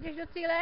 Jdeš do cíle?